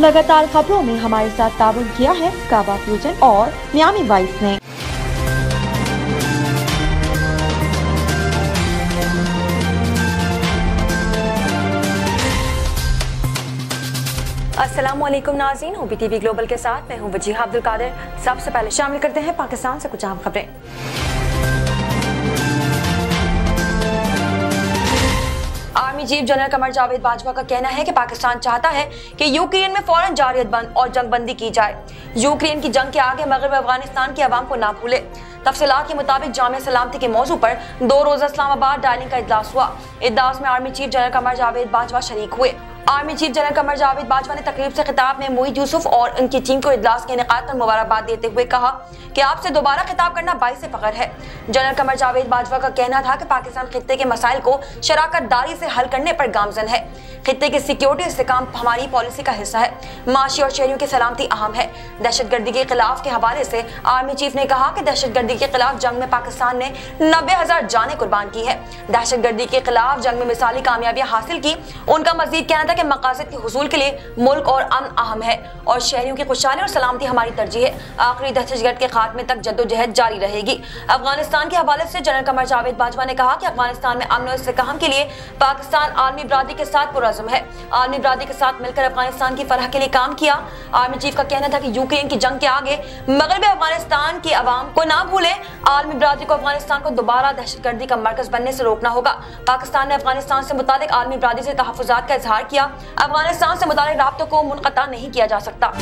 लगातार खबरों में हमारे साथ ताबन किया है काबा फ्यूजन और मियामी वाइस ने। असलम नाजीन ओ टीवी ग्लोबल के साथ, मैं हूँ वजीहा अब्दुल कादिर। सबसे पहले शामिल करते हैं पाकिस्तान से कुछ आम खबरें। चीफ जनरल कमर जावेद बाजवा का कहना है कि पाकिस्तान चाहता है कि यूक्रेन में फ़ौरन जारियत बंद और जंगबंदी की जाए। यूक्रेन की जंग के आगे मगरब अफ़गानिस्तान की आवाम को ना भूले। तफसीत के मुताबिक जाम सलामती के मौजू पर दो रोजा इस्लामाबाद डायलिंग का इजलास हुआ। इजलास में army chief general Qamar Javed Bajwa शरीक हुए। Army chief general Qamar Javed Bajwa ने तकरीब से खिताब में मोईद यूसुफ और उनकी टीम को इजलास के इनका पर मुबारकबाद देते हुए कहा कि आपसे दोबारा खिताब करना बाईस फखर है। जनरल कमर जावेद बाजवा का कहना था कि पाकिस्तान खत्े के मसाइल को शराकत दारी से हल करने पर गामजन है। खत्े की सिक्योरिटी इस्तेकाम हमारी पॉलिसी का हिस्सा है। माशी और शहरियों की सलामती अहम है। दहशत गर्दी के खिलाफ के हवाले से आर्मी चीफ ने कहा कि दहशत गर्दी के खिलाफ जंग में पाकिस्तान ने नब्बे हज़ार जाने कुर्बान की है। दहशत गर्दी के खिलाफ जंग में मिसाली कामयाबियाँ हासिल की, उनका मजीद कहना था कि मकासद के हसूल के लिए मुल्क और अमन अहम है और शहरियों की खुशहाली और सलामती हमारी तरजीह है। आखिरी दहशतगर्द के खात्मे तक जद्दोजहद जारी रहेगी। अफ़गानिस्तान के हवाले से जनरल कमर जावेद बाजवा ने कहा कि अफ़गानिस्तान में अमन और इसकाम के लिए पाकिस्तान आर्मी बरादरी के साथ पुरजम है। आर्मी बरादरी के साथ मिलकर अफ़गानिस्तान की फरह के लिए काम किया। आर्मी चीफ का कहना था कि यूक्रेन की जंग के आगे मगरब अफ़गानिस्तान की आवाम को ना भूले। आर्मी बरादरी को अफ़गानिस्तान को दोबारा दहशतगर्दी का मरकज बनने से रोकना होगा। पाकिस्तान ने अफ़गानिस्तान से मुताबिक आर्मी बरादरी से तहफात का इजहार किया। अफ़गानिस्तान से मुतालिक रबतों को मुनता नहीं किया जा सकता।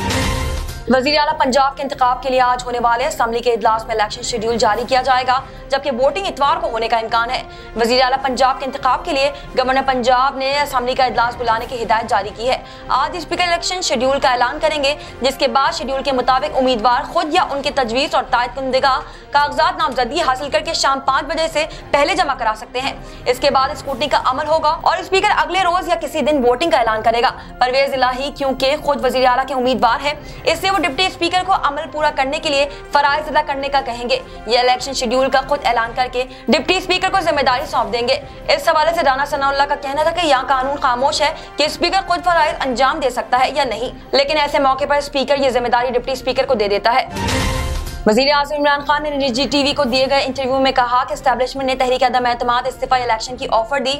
वज़ीर अला पंजाब के इंतब के लिए आज होने वाले असम्बली के इजलास में इलेक्शन शेड्यूल जारी किया जाएगा, जबकि वोटिंग इतवार को होने का इम्कान है। वज़ीर अला पंजाब के इंतब के लिए गवर्नर पंजाब ने असम्बली का इजलास बुलाने की हिदायत जारी की है। आज स्पीकर इलेक्शन शेड्यूल का ऐलान करेंगे, जिसके बाद शेड्यूल के मुताबिक उम्मीदवार खुद या उनके तजवीज और तायद कुंदगा कागजात नामजदगी हासिल करके शाम पाँच बजे से पहले जमा करा सकते हैं। इसके बाद स्कूटनी का अमल होगा और स्पीकर अगले रोज या किसी दिन वोटिंग का ऐलान करेगा। परवेज इलाही, क्योंकि खुद वजी अला के उम्मीदवार है, इससे वो डिप्टी स्पीकर को अमल पूरा करने के लिए फराइज अदा करने का कहेंगे। ये इलेक्शन शेड्यूल का खुद ऐलान करके डिप्टी स्पीकर को ज़िम्मेदारी सौंप देंगे। इस हवाले से राना सनाउल्ला का कहना था कि यहाँ कानून खामोश है कि स्पीकर खुद फराइज अंजाम दे सकता है या नहीं, लेकिन ऐसे मौके पर स्पीकर ये ज़िम्मेदारी डिप्टी स्पीकर को दे देता है। वज़ीर अजम इमरान खान ने निजी टीवी को दिए गए इंटरव्यू में कहा कि स्टैब्लिशमेंट ने तहरीक अदम एतमाद इस्तीफा इलेक्शन की ऑफ़र दी।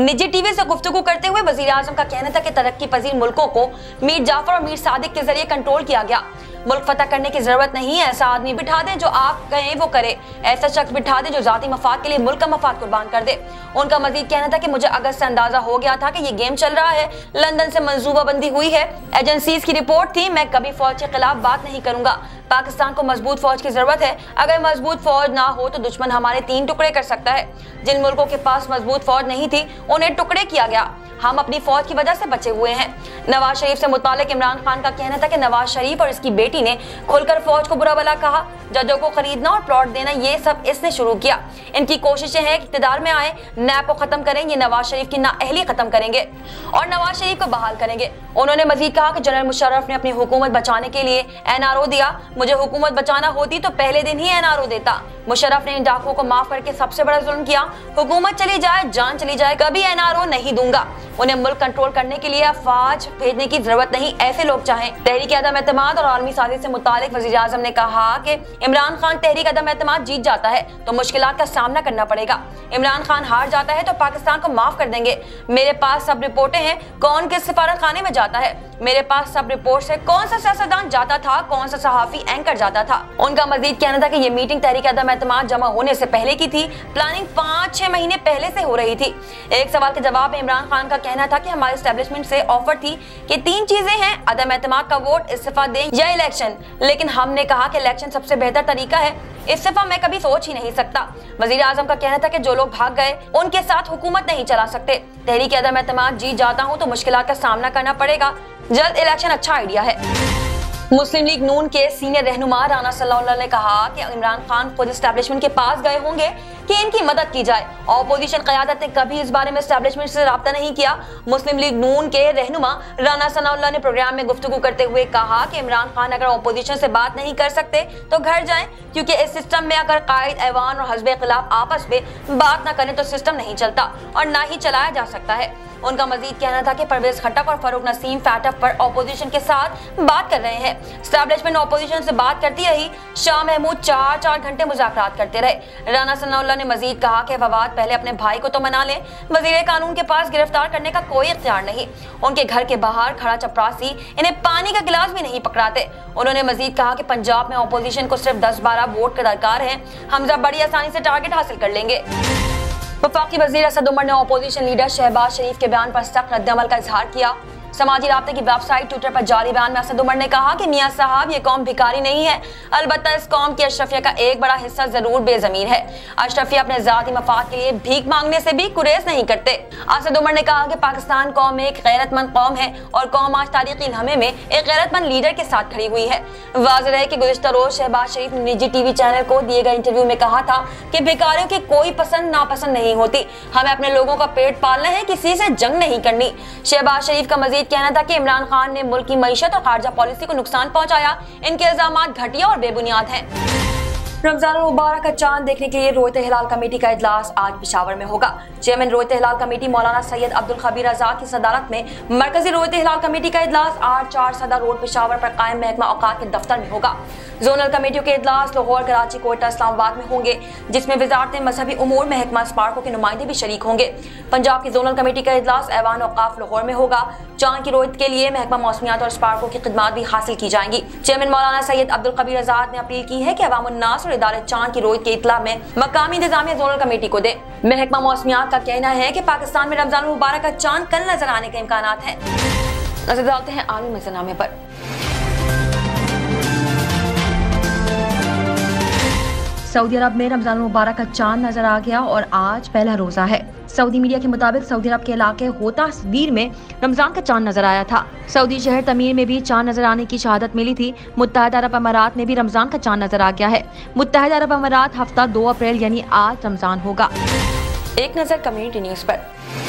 निजी टीवी से गुफ्तु करते हुए वजी अजम का कहना था कि तरक्की पजीर मुल्कों को मीर जाफ़र और मीर सादिक के ज़रिए कंट्रोल किया गया। मुल्क फतह करने की ज़रूरत नहीं है। ऐसा आदमी बिठा दे जो आप कहें, वो करे। ऐसा शख्स बिठा दे जो जाती मफाद के लिए मुल्क का मफाद कुर्बान कर दे। उनका मजीद कहना था कि मुझे अगस्त से अंदाज़ा हो गया था कि ये गेम चल रहा है। लंदन से मंसूबाबंदी हुई है। एजेंसीज की रिपोर्ट थी, मैं कभी फौज के खिलाफ बात नहीं करूँगा। पाकिस्तान को मज़बूत फौज की ज़रूरत है। अगर मज़बूत फौज ना हो तो दुश्मन हमारे तीन टुकड़े कर सकता है। जिन मुल्कों के पास मज़बूत फौज नहीं थी, उन्हें टुकड़े किया गया। हम अपनी फौज की वजह से बचे हुए हैं। नवाज़ शरीफ से मुतालिक इमरान खान का कहना था कि नवाज़ शरीफ और इसकी बेटी ने खुलकर फौज को बुरा भला कहा। जजों को खरीदना और प्लॉट देना, ये सब इसने शुरू किया। इनकी कोशिशें हैं कि इकतदार में आए, नैप को खत्म करें, ये नवाज़ शरीफ की नाअहली खत्म करेंगे और नवाज़ शरीफ को बहाल करेंगे। उन्होंने मजीद कहा कि जनरल मुशर्रफ ने अपनी हुकूमत बचाने के लिए एनआरओ दिया। मुझे हुकूमत बचाना होती तो पहले दिन ही एनआरओ देता। मुशर्रफ ने इन डाकुओं को माफ़ करके सबसे बड़ा जुल्म किया। हुकूमत चली जाए, जान चली जाए, कभी एनआरओ नहीं दूँगा। उन्हें मुल्क कंट्रोल करने के लिए अफवाज भेजने की ज़रूरत नहीं, ऐसे लोग चाहें। तहरीक अदम एतम और आलमी साजिश से मुतालिक वजी अजम ने कहा कि इमरान खान तहरीक अदम एतम जीत जाता है तो मुश्किल का सामना करना पड़ेगा। इमरान खान हार जाता है तो पाकिस्तान को माफ़ कर देंगे। मेरे पास सब रिपोर्टें हैं, कौन किस सिफारत खाने में जाता है? मेरे पास सब रिपोर्ट है, कौन सा सियासतदान जाता था, कौन सा सहाफी एंकर जाता था? उनका मजीद कहना था कि ये मीटिंग तहरीक अदम एतम जमा होने से पहले की थी प्लानिंग पाँच छह महीने पहले से हो रही थी। एक सवाल के जवाब में इमरान खान का कहना था कि हमारे स्टैब्लिशमेंट से ऑफ़र थी कि तीन चीज़ें हैं, अदम एतम का वोट इस्तीफा दें या इलेक्शन लेकिन हमने कहा कि इलेक्शन सबसे बेहतर तरीका है। इस्तीफा मैं कभी सोच ही नहीं सकता। वज़ीर आज़म का कहना था कि जो लोग भाग गए, उनके साथ हुकूमत नहीं चला सकते। तहरीक अदम एतम जीत जाता हूँ तो मुश्किल का सामना करना पड़ेगा। जल्द इलेक्शन अच्छा आइडिया है। मुस्लिम लीग नून के सीनियर रहनुमा राना सल्लल्लाहु ने कहा कि इमरान खान खुद स्टैब्लिशमेंट के पास गए होंगे। कि इनकी मदद की जाए। ऑपोजिशन क्यादत ने कभी इस बारे में स्टैब्लिशमेंट से रब्ता नहीं किया। मुस्लिम लीग नून के रहनुमा राना सनाउल्ला ने प्रोग्राम में गुफ्तु करते हुए कहा कि इमरान खान अगर ऑपोजिशन से बात नहीं कर सकते तो घर जाएँ, क्योंकि इस सिस्टम में अगर कायद, ऐवान और हजब खिलाफ आपस में बात ना करें तो सिस्टम नहीं चलता और ना ही चलाया जा सकता है। उनका मजीद कहना था कि परवेज खट्टक और फरूक नसीम फैटफ पर ऑपोजिशन के साथ बात कर रहे हैं। स्टैब्लिशमेंट ऑपोजिशन से बात करती रही, शाह महमूद चार चार घंटे मुजाकर करते रहे। राना सनाउल्ला ने मजीद कहा कि फवाद पहले अपने भाई को तो मना लें। वज़ीर कानून के पास गिरफ़्तार करने का कोई इख्तियार नहीं। उनके घर के बाहर खड़ा चपरासी इन्हें पानी का गिलास भी नहीं पकड़ाते। उन्होंने मजीद कहा कि पंजाब में अपोजिशन को सिर्फ़ दस बारह वोट का दरकार है। हमजा बड़ी आसानी से टारगेट हासिल कर लेंगे। वफाकी वज़ीर असद उमर ने अपोजिशन लीडर शहबाज शरीफ के बयान पर सख्त रद्दमल का इजहार किया। समाजी रबते की वेबसाइट ट्विटर पर जारी बयान में असद उमर ने कहा कि मियाँ साहब, ये कौम भिकारी नहीं है। अलबत्त इस कौम की अशरफिया का एक बड़ा हिस्सा ज़रूर बेजमीन है। अशरफिया अपने जाती मफाद के लिए भीख मांगने से भी कुरेज नहीं करते। असद उमर ने कहा कि पाकिस्तान कौम एक गैरतमंद कौम है और कौम आज तारीखी लम्हे में एक गैरतमंद लीडर के साथ खड़ी हुई है। वाज है की गुजशत रोज शहबाज शरीफ ने निजी टीवी चैनल को दिए गए इंटरव्यू में कहा था कि भिकारियों की कोई पसंद नापसंद नहीं होती। हमें अपने लोगों का पेट पालना है, किसी से जंग नहीं करनी। शहबाज शरीफ का मजीद कहना था कि इमरान खान ने मुल्क की मीशत और खारजा पॉलिसी को नुकसान पहुँचाया। इनके इल्ज़ाम घटिया और बेबुनियाद हैं। रमज़ान मुबारक का चाँद देखने के लिए रोहित हिलाल कमेटी का इजलास आज पिशावर में होगा। चेयरमैन रोहित हिलाल कमेटी मौलाना सैयद अब्दुल खबीर आज़ाद की सदारत में मरकजी रोहित हिलाल कमेटी का इजलास आज चार सदा रोड पिशावर पर कायम महकमा औकात के दफ्तर में होगा। जोनल कमेटियों के इजलास, लाहौर, कराची कोयटा इस्लामाबाद में होंगे, जिसमें वजारत मजहबी उमूर महकमा स्पार्को के नुमाइंदे भी शरीक होंगे। पंजाब की जोनल कमेटी का इजलास ऐवान औकाफ लाहौर में होगा। चाँद की रोहित के लिए महकमा मौसमियात और स्पार्को की खदमात भी हासिल की जाएँगी। चेयरमैन मौलाना सैयद अब्दुल कबीर आज़ाद ने अपील की है कि अवामनास और इदारे चाँद की रोहित के इतला में मकामी इंतजामिया जोनल कमेटी को दे। महकमा मौसमियात का कहना है की पाकिस्तान में रमज़ान मुबारक का चाँद कल नज़र आने के इम्कान है। नज़र डालते हैं आलमी मंजरनामे पर। सऊदी अरब में रमज़ान मुबारक का चाँद नज़र आ गया और आज पहला रोजा है। सऊदी मीडिया के मुताबिक सऊदी अरब के इलाके होता वीर में रमज़ान का चाँद नज़र आया था। सऊदी शहर तमीर में भी चाँद नज़र आने की शहादत मिली थी। मुतहद अरब अमारात में भी रमज़ान का चाँद नज़र आ गया है। मुतहद अरब अमारात हफ़्ता दो अप्रैल यानी आज रमज़ान होगा। एक नज़र कम्युनिटी न्यूज़ पर।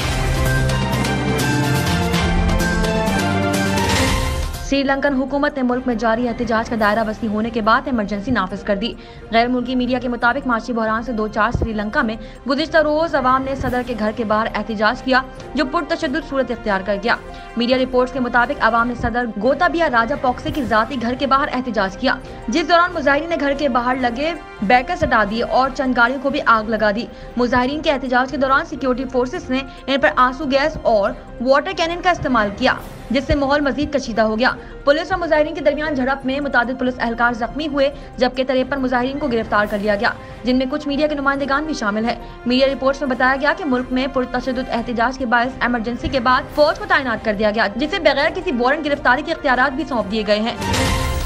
श्रीलंकन हुकूमत ने मुल्क में जारी एहतजाज का दायरा बस्ती होने के बाद इमरजेंसी नाफिज कर दी। गैर मुल्की मीडिया के मुताबिक माशी बहरान से दो चार श्रीलंका में गुजशत रोज अवाम ने सदर के घर के बाहर एहतजाज किया, जो पुरतशद सूरत इख्तियार कर गया। मीडिया रिपोर्ट के मुताबिक अवाम ने सदर गोताबिया राजा पॉक्से की जाती घर के बाहर एहतजाज किया, जिस दौरान मुजाहरी ने घर के बाहर लगे बैकर्स हटा दिए और चंद गाड़ियों को भी आग लगा दी। मुजाहरीन के एहतजाज के दौरान सिक्योरिटी फोर्सेस ने इन पर आँसू, गैस और वाटर कैनन का इस्तेमाल किया, जिससे माहौल मजीद कशीदा हो गया। पुलिस और मुजाहरीन के दरमियान झड़प में मुताद पुलिस एहलकार जख्मी हुए, जबकि तिरपन मुजाहरीन को गिरफ़्तार कर लिया गया, जिनमें कुछ मीडिया के नुमाइंदेगान भी शामिल है। मीडिया रिपोर्ट्स में बताया गया कि मुल्क में पुरतशद एहतजाज के बायस एमरजेंसी के बाद फौज को तैनात कर दिया गया, जिसे बगैर किसी वारंट गिरफ्तारी के अख्तियार भी सौंप दिए गए हैं।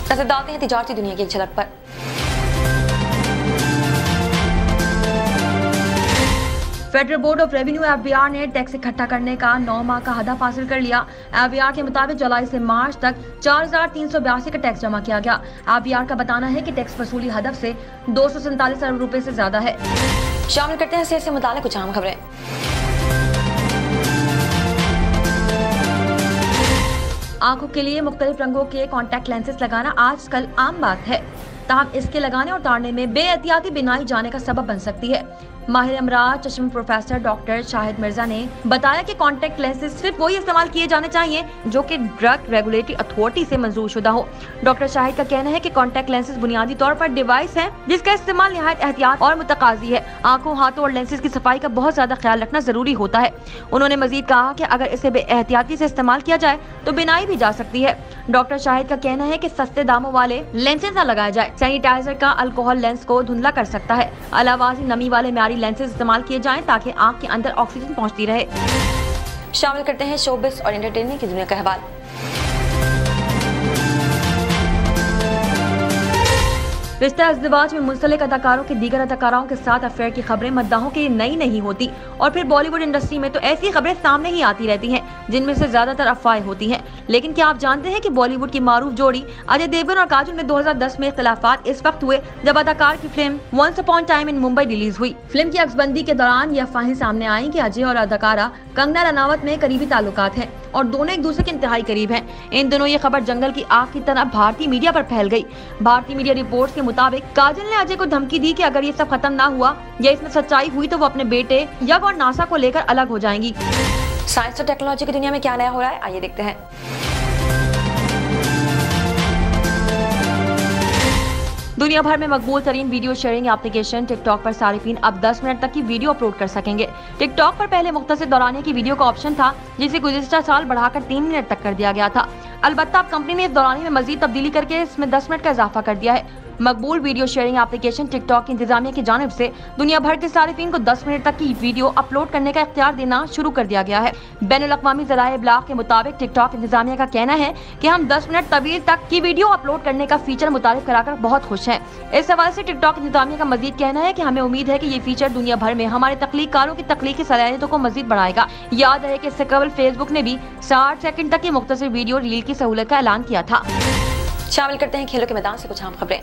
तजारती दुनिया की झलक पर। Federal board of revenue F ने टैक्स इकट्ठा करने का नौ माह का हदफ हासिल कर लिया। एफ़ के मुताबिक जुलाई से मार्च तक चार हज़ार तीन सौ बयासी का टैक्स जमा किया गया। एफ़ का बताना है कि टैक्स वसूली हदफ से दो सौ सैंतालीस अरब रुपए से ज़्यादा है। शामिल करते हैं से मुतालिक कुछ आम खबरें। आँखों के लिए मुख्तलिफ़ रंगों के कॉन्टैक्ट लेंसेज लगाना आजकल आम बात है। ताहम इसके लगाने और तारने में बेहतियाती बिनाई जाने का सबब बन सकती है। माहिर अमराज, चश्म प्रोफेसर डॉक्टर शाहिद मिर्ज़ा ने बताया कि कॉन्टेक्ट लेंसेज सिर्फ़ वही इस्तेमाल किए जाने चाहिए जो कि ड्रग रेगुलेटरी अथॉरिटी से मंजूर शुदा हो। डॉक्टर शाहिद का कहना है कि कॉन्टेक्ट लेंसेज बुनियादी तौर पर डिवाइस है, जिसका इस्तेमाल नहायत एहतियात और मुतकाजी है। आँखों, हाथों और लेंसेज की सफ़ाई का बहुत ज़्यादा ख्याल रखना ज़रूरी होता है। उन्होंने मजीद कहा की अगर इसे एहतियाती से इस्तेमाल किया जाए तो बिनाई भी जा सकती है। डॉक्टर शाहिद का कहना है की सस्ते दामों वाले लेंसेज न लगाया जाए। सैनिटाइजर का अल्कोहल लेंस को धुंधला कर सकता है। अलावा नमी वाले म्यारी लेंसेज इस्तेमाल किए जाएँ ताकि आँख के अंदर ऑक्सीजन पहुँचती रहे। शामिल करते हैं शोबिस और एंटरटेनमेंट की दुनिया का हवाल रिश्ता अजदवाज में मुंसलिक अदाकारों के दीगर अदाकाराओं के साथ अफेयर की खबरें मद्दाहों के लिए नई नहीं होती। और फिर बॉलीवुड इंडस्ट्री में तो ऐसी खबरें सामने ही आती रहती हैं, जिनमें से ज़्यादातर अफवाहें होती हैं। लेकिन क्या आप जानते हैं कि बॉलीवुड की मारूफ जोड़ी अजय देवगन और काजल में 2010 में इख्तलाफात इस वक्त हुए, जब अदाकार की film once upon time in Mumbai release हुई। फ़िल्म की अक्सबंदी के दौरान ये अफवाहें सामने आई की अजय और अदाकारा कंगना रनावत में करीबी ताल्लुक है और दोनों एक दूसरे के इंतहाई करीब हैं। इन दिनों ये खबर जंगल की आग की तरह भारतीय मीडिया पर फैल गई। भारतीय मीडिया रिपोर्ट्स के मुताबिक काजल ने अजय को धमकी दी कि अगर ये सब खत्म ना हुआ या इसमें सच्चाई हुई तो वो अपने बेटे यग और नासा को लेकर अलग हो जाएँगी। साइंस और टेक्नोलॉजी की दुनिया में क्या नया हो रहा है? आइए देखते हैं। दुनिया भर में मकबूल तरीन वीडियो शेयरिंग एप्लीकेशन टिकटॉक पर सारिफिन अब 10 मिनट तक की वीडियो अपलोड कर सकेंगे। टिकटॉक पर पहले मुख्तर दौराने की वीडियो का ऑप्शन था जिसे गुजशत साल बढ़ाकर तीन मिनट तक कर दिया गया था। अलबत्त अब कंपनी ने इस दौरानी में मजीद तब्दीली करके इसमें दस मिनट का इजाफा कर दिया है। मकबूल वीडियो शेयरिंग एप्लीकेशन टिकटॉक की इंतजामिया की जानब से दुनिया भर के सारिफिन को 10 मिनट तक की वीडियो अपलोड करने का इख्तियार देना शुरू कर दिया गया है। बैन अवी जराए ब्लाक के मुताबिक टिकटॉक इंतजामिया का कहना है की हम दस मिनट तवील तक की वीडियो अपलोड करने का फीचर मुतारफ कराकर बहुत खुश है। इस हवाले ऐसी टिकटॉक इंतजामिया का मजीद कहना है की हमें उम्मीद है की ये फीचर दुनिया भर में हमारे तकलीकारों की तकलीकी सलाहियतों को मजीद बढ़ाएगा। याद है की इससे कबल फेसबुक ने भी साठ सेकंड तक की मुख्तर वीडियो रील की सहूलत का ऐलान किया था। शामिल करते हैं खेलों के मैदान से कुछ आम खबरें।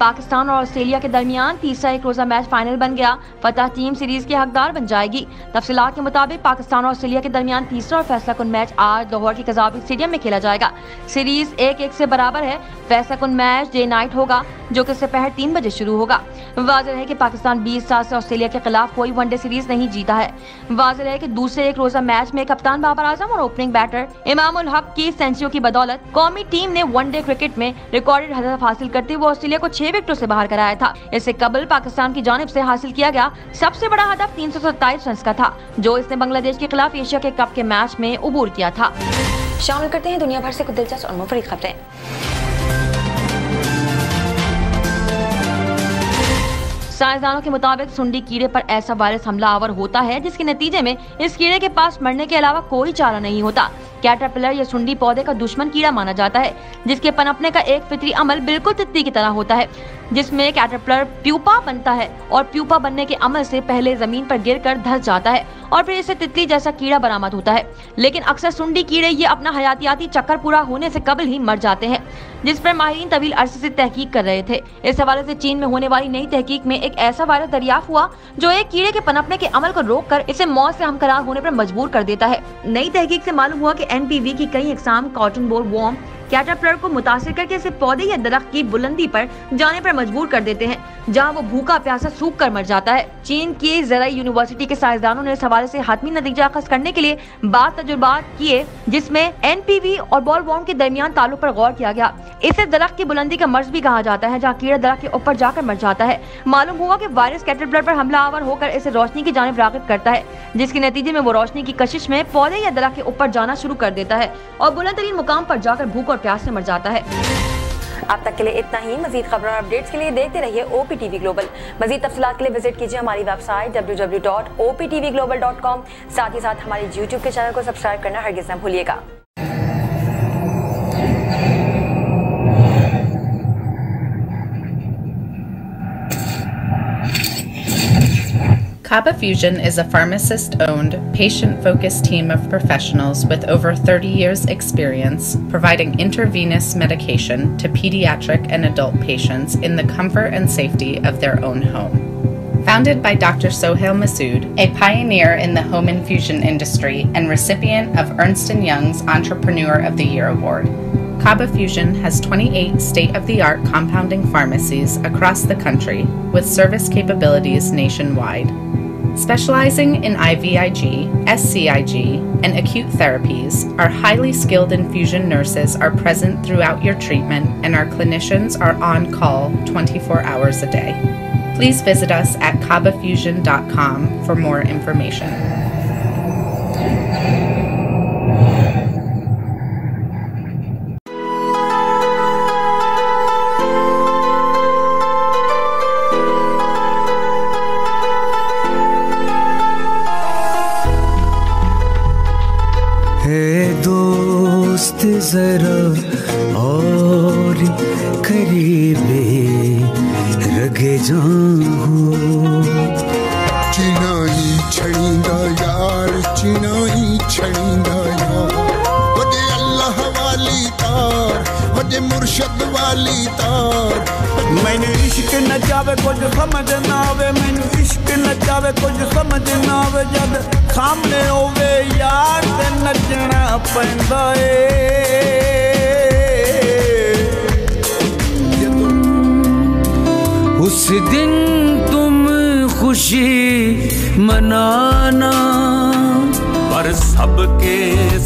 पाकिस्तान और ऑस्ट्रेलिया के दरमियान तीसरा एक रोजा मैच फाइनल बन गया। फतेह टीम सीरीज़ के हकदार बन जाएगी। तफसीत के मुताबिक पाकिस्तान और ऑस्ट्रेलिया के दरमियान तीसरा और फैसला कुन मैच आज लाहौर के कजाबी स्टेडियम में खेला जाएगा। सीरीज़ एक एक से बराबर है। फैसला कुन मैच डे नाइट होगा, जो कि दोपहर तीन बजे शुरू होगा। वाजह है कि पाकिस्तान 20 साल से ऑस्ट्रेलिया के खिलाफ कोई वनडे सीरीज़ नहीं जीता है। वाजह है कि दूसरे एक रोजा मैच में कप्तान बाबर आज़म और ओपनिंग बैटर इमाम हक की सेंचुरी की बदौलत कौमी टीम ने वनडे क्रिकेट में रिकॉर्डेड हदफ हासिल करते हुए ऑस्ट्रेलिया को छह विकेटों से बाहर कराया था। इससे कबल पाकिस्तान की जानब से हासिल किया गया। सबसे बड़ा हदफ तीन रन का था जो इसने बांग्लादेश के खिलाफ एशिया के कप के मैच में उबूर किया था। शामिल करते हैं दुनिया भर से कुछ दिलचस्प और मुफरी खबरें। साइंसदानों के मुताबिक सुंडी कीड़े पर ऐसा वायरस हमला आवर होता है जिसके नतीजे में इस कीड़े के पास मरने के अलावा कोई चारा नहीं होता। कैटरपिलर या सुंडी पौधे का दुश्मन कीड़ा माना जाता है, जिसके पनपने का एक फितरी अमल बिल्कुल तितली की तरह होता है, जिसमें कैटरपिलर प्यूपा बनता है और प्यूपा बनने के अमल से पहले ज़मीन पर गिरकर धस जाता है और फिर इसे तितली जैसा कीड़ा बरामद होता है। लेकिन अक्सर सुंडी कीड़े ये अपना हयातियाती चक्कर पूरा होने से कबल ही मर जाते हैं, जिस पर माहिरीन तवील अरसे से तहकीक कर रहे थे। इस हवाले से चीन में होने वाली नई तहकीक में एक ऐसा वायरस दरियाफ्त हुआ, जो एक कीड़े के पनपने के अमल को रोक कर इसे मौत से हमकरार होने पर मजबूर कर देता है। नई तहकीक से मालूम हुआ कि एनपीवी की कई एग्ज़ाम कॉटन बोर्ड वॉर्म कैटरपिलर को मुतासर करके इसे पौधे या दरख्त की बुलंदी पर जाने पर मजबूर कर देते हैं, जहाँ वो भूखा प्यासा सूख कर मर जाता है। चीन की जराई यूनिवर्सिटी के साइंसदानों ने इस हवाले से हाथमी नतीजा अखज करने के लिए बाद तजुर्बा किए, जिसमें एनपीवी और बॉल वॉर्म के दरमियान ताल्लुक पर गौर किया गया। इसे दरख्त की बुलंदी का मर्ज भी कहा जाता है, जहाँ कीड़ा दरख्त के ऊपर जाकर मर जाता है। मालूम हुआ की वायरस कैटरपिलर पर हमला आवर होकर इसे रोशनी की जानब रागिब करता है, जिसके नतीजे में वो रोशनी की कशिश में पौधे या दरख्त के ऊपर जाना शुरू कर देता है और बुलंद तरीन मुकाम पर जाकर भूख प्यास से मर जाता है। अब तक के लिए इतना ही। मजीद खबर और अपडेट्स के लिए देखते रहिए O P T V global मजीद तफसलात के लिए विज़िट कीजिए हमारी website W W dot O P T V global dot com साथ ही साथ हमारे यूट्यूब के चैनल को सब्सक्राइब करना हर न भूलिएगा। Kaba Fusion is a pharmacist owned, patient focused team of professionals with over 30 years' experience providing intravenous medication to pediatric and adult patients in the comfort and safety of their own home. Founded by Dr. Sohail Masood, a pioneer in the home infusion industry and recipient of Ernst & Young's Entrepreneur of the Year award, Kaba Fusion has 28 state of the art compounding pharmacies across the country with service capabilities nationwide. Specializing in IVIG, SCIG, and acute therapies, our highly skilled infusion nurses are present throughout your treatment and our clinicians are on call 24 hours a day. Please visit us at cabafusion.com for more information. मुर्शद वाली तार। मैंने इश्क न जावे कुछ समझ ना आवे। मैंने इश्क न जावे कुछ समझ ना आवे। जब सामने होवे यार ते नचना पैंदा ए उस दिन तुम खुशी मनाना पर सबके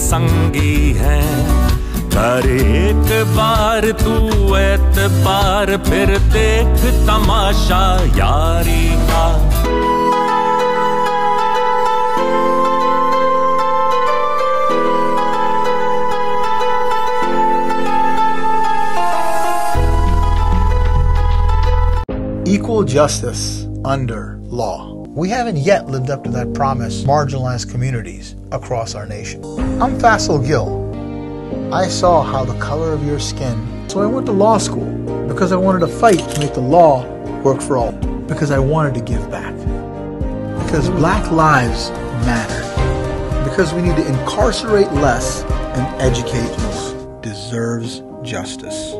संगी हैं। कर एक बार तू एतबार फिर देख तमाशा यारी का equal justice under law. We haven't yet lived up to that promise, marginalized communities across our nation. I'm Faisal Gill. I saw how the color of your skin, so I went to law school because I wanted to fight to make the law work for all, because I wanted to give back. Because black lives matter. Because we need to incarcerate less and educate more. Deserves justice.